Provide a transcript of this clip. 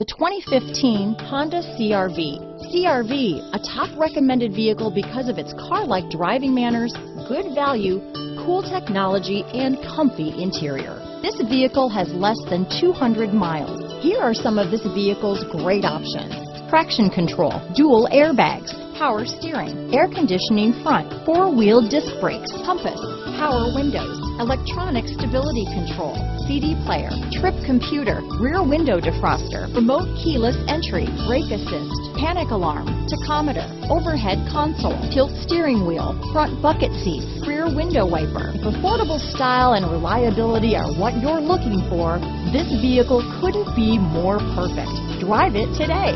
The 2015 Honda CRV. CRV, a top recommended vehicle because of its car-like driving manners, good value, cool technology, and comfy interior. This vehicle has less than 200 miles. Here are some of this vehicle's great options. Traction control, dual airbags, power steering, air conditioning front, four-wheel disc brakes, compass, power windows, electronic stability control, CD player, trip computer, rear window defroster, remote keyless entry, brake assist, panic alarm, tachometer, overhead console, tilt steering wheel, front bucket seats, rear window wiper. If affordable style and reliability are what you're looking for, this vehicle couldn't be more perfect. Drive it today.